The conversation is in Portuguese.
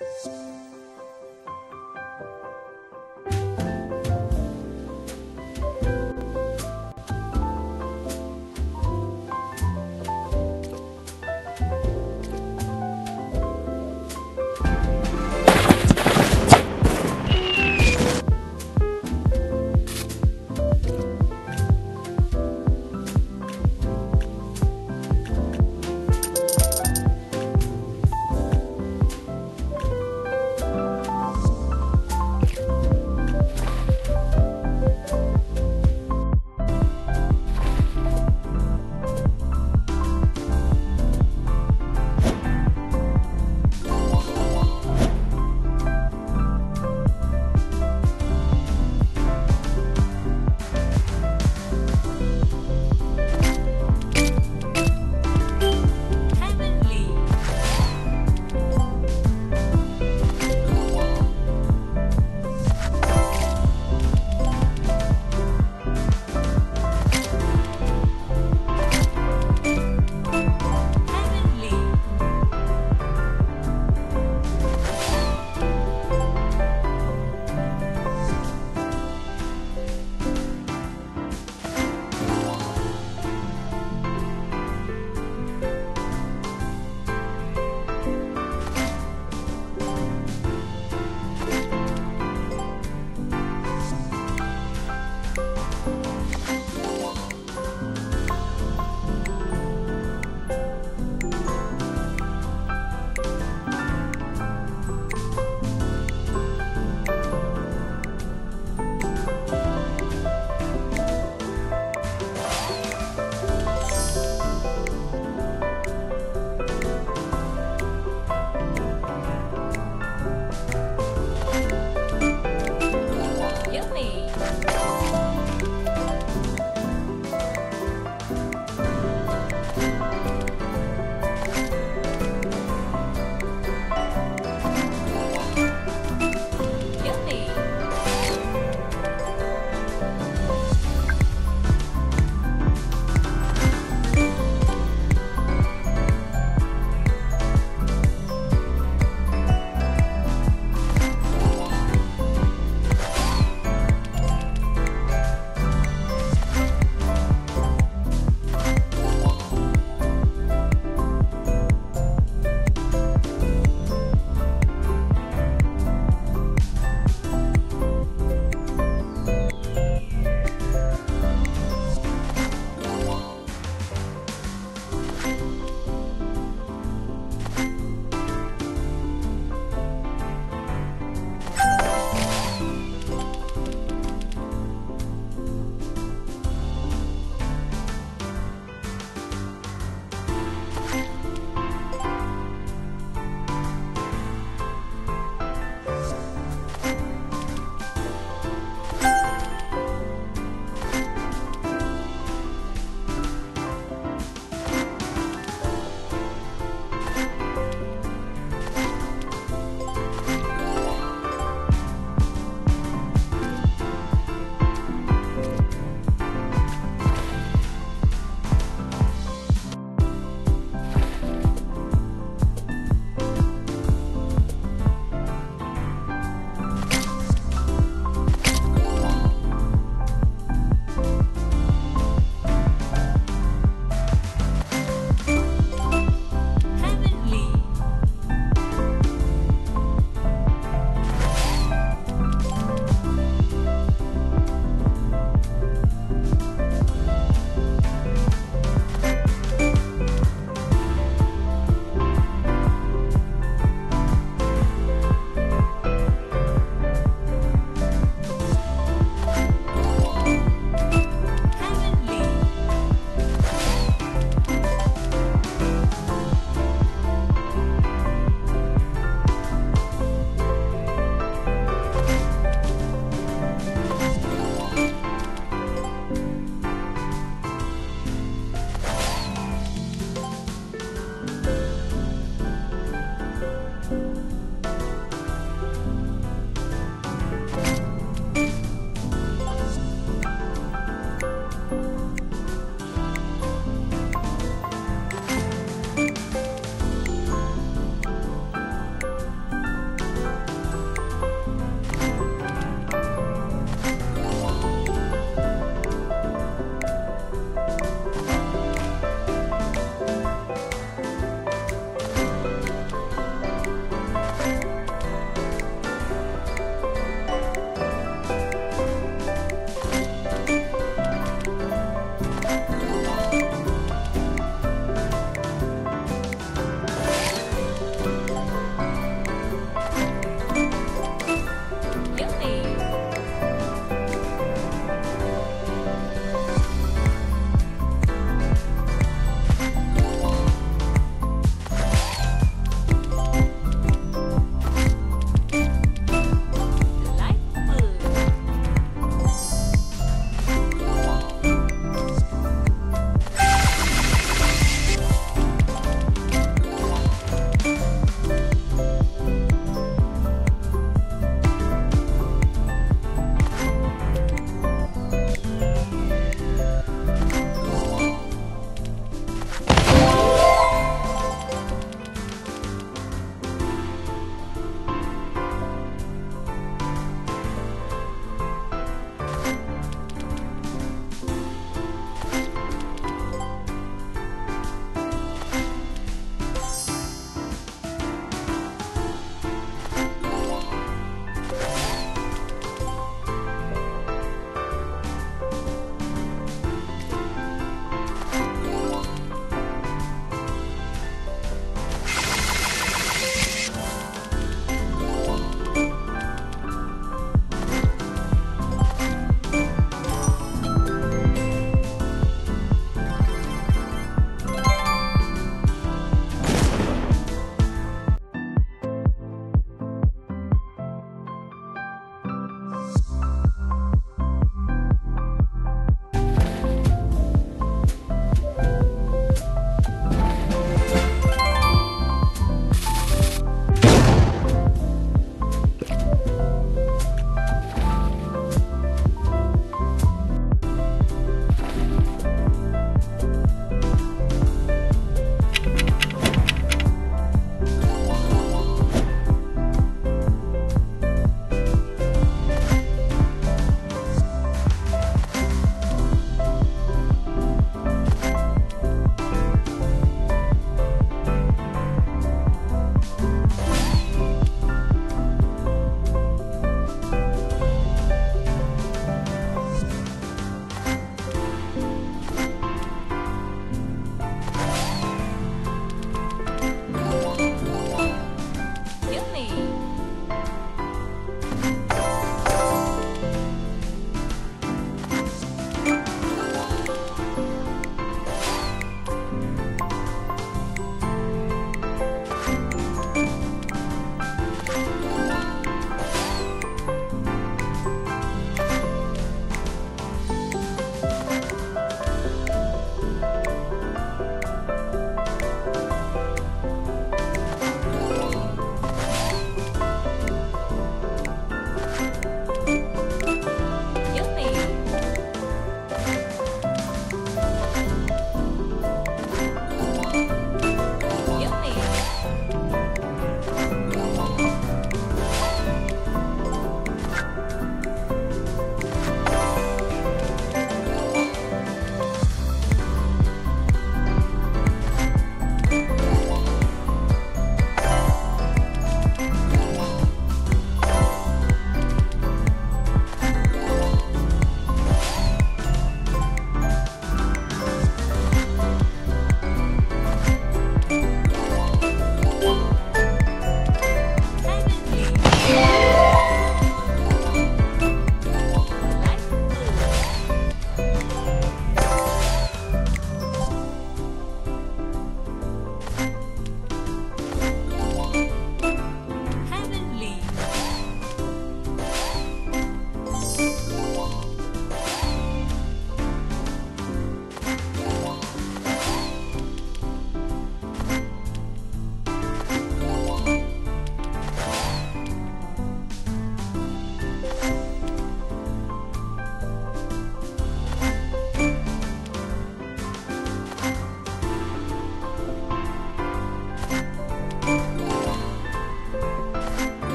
Música